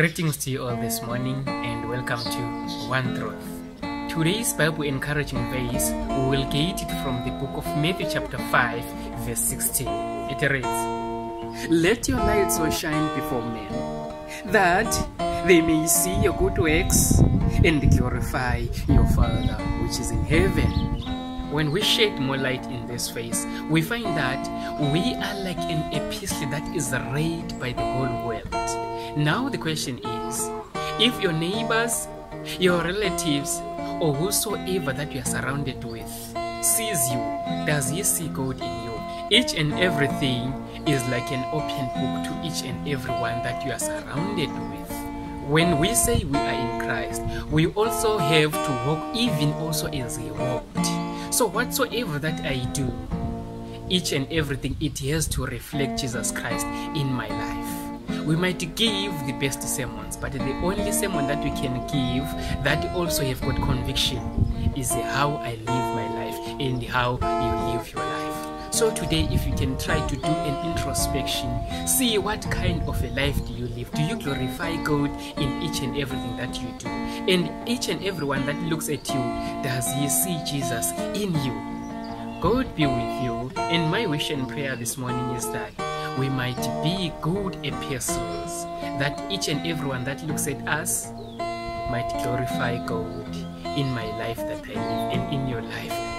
Greetings to you all this morning and welcome to One Truth. Today's Bible encouraging verse, we will get it from the book of Matthew, chapter 5, verse 16. It reads Let your light so shine before men that they may see your good works and glorify your Father which is in heaven. When we shed more light in this face, we find that we are like an epistle that is read by the whole world. Now, the question is if your neighbors, your relatives, or whosoever that you are surrounded with sees you, does he see God in you? Each and everything is like an open book to each and everyone that you are surrounded with. When we say we are in Christ, we also have to walk even also as He walked. So, whatsoever that I do, each and everything, it has to reflect Jesus Christ in my life. We might give the best sermons, but the only sermon that we can give that also have got conviction is how I live my life and how you live your life. So today, if you can try to do an introspection, see what kind of a life do you live? Do you glorify God in each and everything that you do? And each and everyone that looks at you, does he see Jesus in you? God be with you. And my wish and prayer this morning is that we might be good epistles, that each and everyone that looks at us might glorify God in my life that I live and in your life.